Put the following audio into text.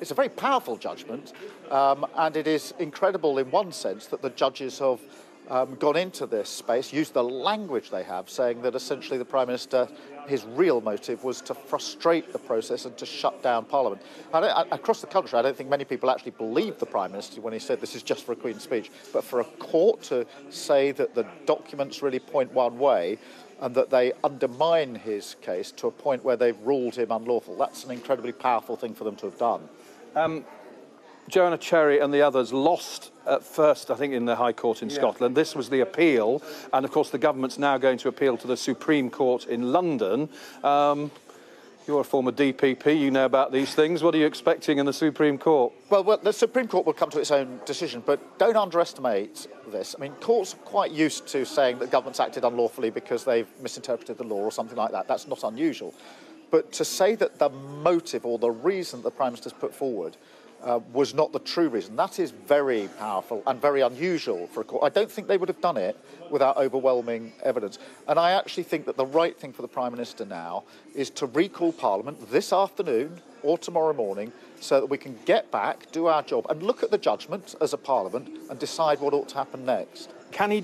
it's a very powerful judgment, um, and it is incredible in one sense that the judges have um, gone into this space, used the language they have, saying that essentially the Prime Minister, his real motive was to frustrate the process and to shut down Parliament. across the country, I don't think many people actually believed the Prime Minister when he said this is just for a Queen's speech. But for a court to say that the documents really point one way and that they undermine his case to a point where they've ruled him unlawful, that's an incredibly powerful thing for them to have done. Um, Joanna Cherry and the others lost at first, I think, in the High Court in yeah. Scotland. This was the appeal, and of course, the government's now going to appeal to the Supreme Court in London. Um, you're a former DPP, you know about these things. What are you expecting in the Supreme Court? Well, well, the Supreme Court will come to its own decision, but don't underestimate this. I mean, courts are quite used to saying that government's acted unlawfully because they've misinterpreted the law or something like that. That's not unusual. But to say that the motive or the reason the Prime Minister's put forward uh, was not the true reason. That is very powerful and very unusual for a court. I don't think they would have done it without overwhelming evidence. And I actually think that the right thing for the Prime Minister now is to recall Parliament this afternoon or tomorrow morning so that we can get back, do our job, and look at the judgment as a Parliament and decide what ought to happen next. Can he